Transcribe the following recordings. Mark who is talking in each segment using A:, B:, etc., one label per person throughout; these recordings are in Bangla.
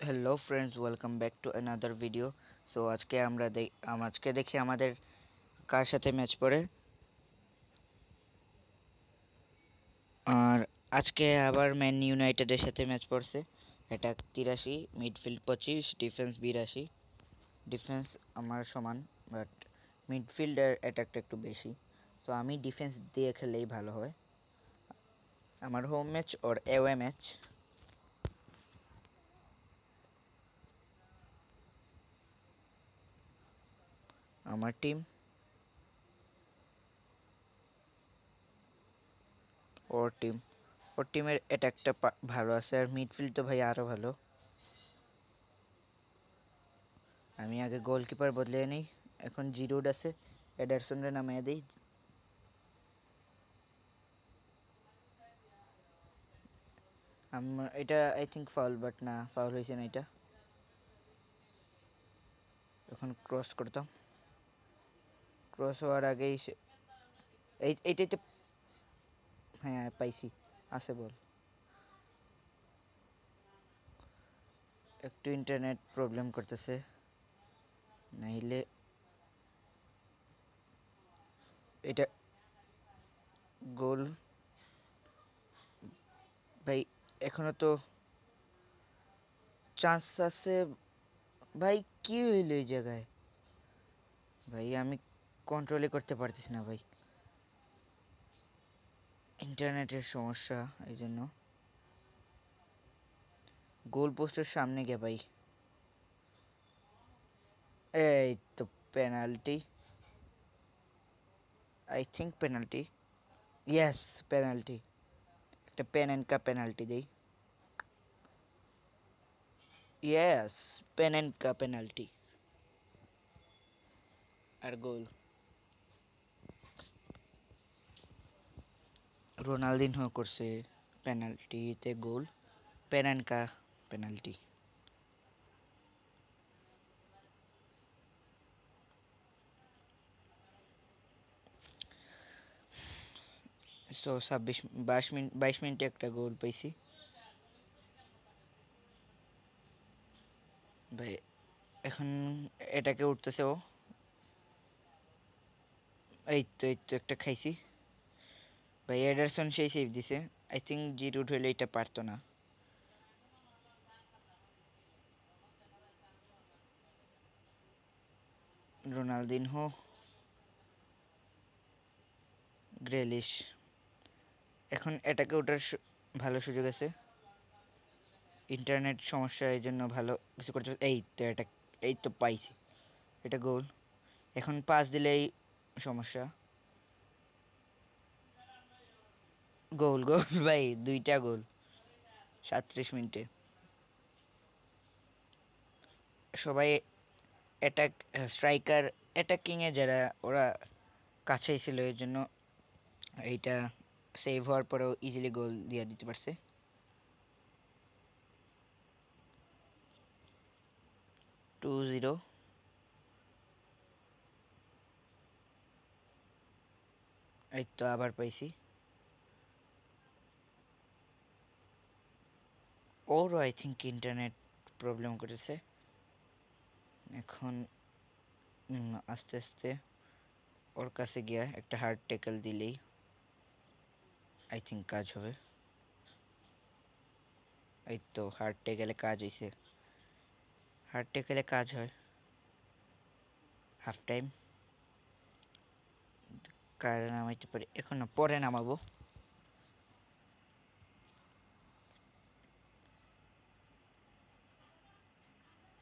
A: Hello friends welcome back to another video so আজকে আমরা আজকে দেখি আমাদের কার সাথে ম্যাচ পড়ে। আর আজকে আবার ম্যান ইউনাইটেডের সাথে ম্যাচ পড়ছে। অ্যাটাক তিরাশি মিডফিল্ড পঁচিশ ডিফেন্স বিরাশি। ডিফেন্স আমার সমান বাট মিডফিল্ডের অ্যাটাকটা একটু বেশি। তো আমি ডিফেন্স দিয়ে খেললেই ভালো হয়। আমার হোম ম্যাচ ওর অ্যাওয়ে ম্যাচ আমার টিম ওর টিম ওর টিমের অ্যাটাকটা ভালো আছে, আর মিডফিল্ড তো ভাই আরও ভালো। আমি আগে গোলকিপার বদলে নিই, এখন জিরোড আছে, এডারসনরে নামিয়ে দিই। আমার এটা আই থিঙ্ক ফাউল বাট না ফাউল হয়েছে না এটা। এখন ক্রস করতাম। ক্রস হওয়ার আগেই সে- এই এইটাই তো হ্যাঁ পাইছি। আছে বল। একটু ইন্টারনেট প্রবলেম করতেছে। নাইলে এটা গোল ভাই, এখনও তো চান্স আছে। ভাই, কি হইল এই জায়গায়? ভাই, আমি কন্ট্রোলই করতে পারতেছি না ভাই। ইন্টারনেটের সমস্যা, এই জন্য। গোল পোস্টের সামনে গে ভাই। এই তো penalty I think penalty yes penalty একটা পেন অ্যান্ড কাপ পেনাল্টি দেই। Yes Panenka penalty আর গোল রোনালদিনহো করছে পেনাল্টিতে গোল। Panenka penalty. সো ছাব্বিশ, বাইশ মিনিট বাইশ মিনিটে একটা গোল পাইছি। ভাই, এখন এটাকে উঠতেছে ও। এই তো এই তো একটা খাইছি। ভাই এডারসন সেই সেভ দিছে। আই থিঙ্ক জি রুট হইলে এটা পারতো না। রোনালদিনহো। গ্রেলিশ এখন এটাকে ওটার ভালো সুযোগ আছে। ইন্টারনেট সমস্যা, এই জন্য ভালো কিছু করতে এই তো এটা এই তো পাইছি। এটা গোল এখন পাস দিলেই সমস্যা। গোল গোল, ভাই, দুইটা গোল। সাতত্রিশ মিনিটে। সবাই অ্যাটাক স্ট্রাইকার অ্যাটাকিংয়ে যারা, ওরা কাছেই ছিল, এর জন্য এইটা সেভ হওয়ার পরেও ইজিলি গোল দিয়ে দিতে পারছে। টু জিরো এই তো আবার পাইছি। ওরও আই থিঙ্ক ইন্টারনেট প্রবলেম করেছে এখন আস্তে আস্তে ওর কাছে গিয়া একটা হার্ড টেকেল দিলেই আই থিঙ্ক কাজ হবে। এই তো হার্ড টেকেলে কাজ হয়েছে হার্ড টেকেলে কাজ হয়। হাফ টাইম কার নামাইতে পারি? এখন পরে নামাবো।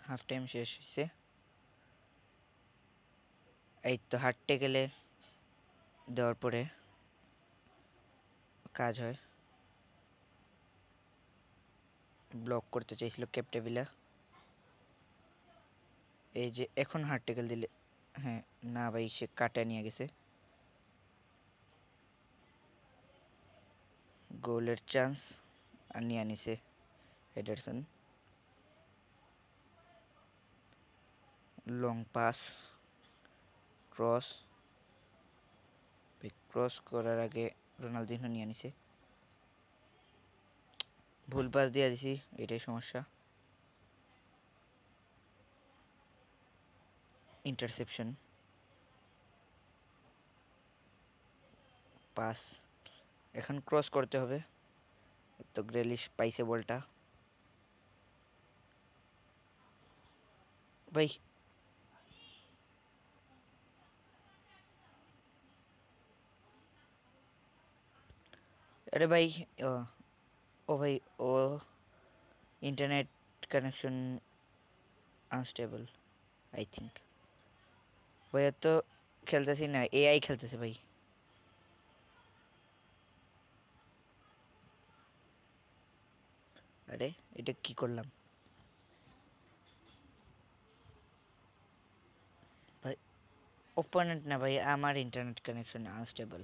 A: হাফ টাইম শেষ হয়েছে এই তো হাঁটতে গেলে দেওয়ার পরে কাজ হয়। ব্লক করতে চাইছিল ক্যাপটেবিলা এই যে এখন গেলে দিলে হ্যাঁ না ভাই, সে কাটা নিয়ে গেছে। গোলের চান্স আর নিয়ে আনিছে Henderson long pass cross cross করার আগে রোনালদিনও নিয়ে নিছে। ভুল পাস দিয়ে দিছি, এটাই সমস্যা। ইন্টারসেপশন পাস এখন ক্রস করতে হবে। তো গ্রেলিশ পাইছে বলটা। ভাই আরে ভাই ও ও ভাই ও internet connection unstable I think ভাই তো খেলতেছি না এআই খেলতেছে ভাই আরে এটা কি করলাম ভাই ওপোনেন্ট না ভাই আমার ইন্টারনেট কানেকশন আনস্টেবল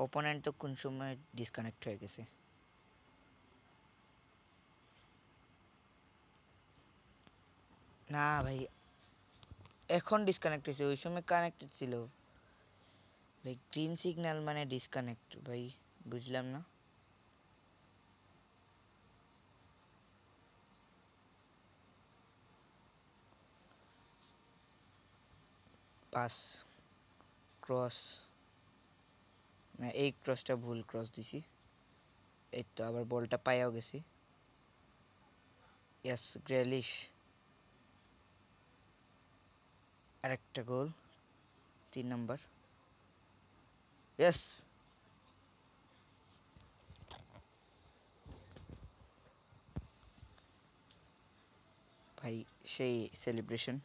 A: ওপোনেন্ট তো কোন সময় ডিসকানেক্ট হয়ে গেছে? না ভাই, এখন ডিসকানেক্ট হয়েছে, ওই সময় কানেক্টেড ছিল। ভাই গ্রিন সিগন্যাল মানে ডিসকানেক্ট ভাই, বুঝলাম না। পাস ক্রস এই ক্রসটা ভুল ক্রস দিছি। এই তো আবার বলটা পাইয়াও গেছি। ইয়াস গ্রেলিশ আরেকটা গোল তিন নাম্বার ইয়েস ভাই, সেই সেলিব্রেশন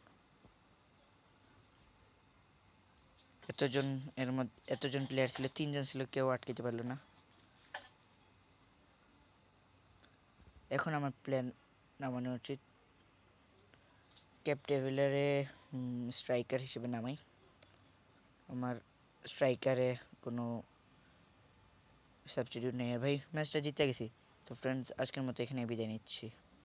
A: এতজন এর মধ্যে, এতজন প্লেয়ার ছিল, তিনজন ছিল, কেউ আটকাতে পারল না। এখন আমার প্ল্যান নামানো উচিত। ক্যাপ টেবিলারে স্ট্রাইকার হিসেবে নামাই। আমার স্ট্রাইকারে কোনো সাবস্টিটিউট নেই। আর ভাই ম্যাচটা জিতে গেছি। তো ফ্রেন্ডস আজকের মতো এখানে বিদায় নিচ্ছি।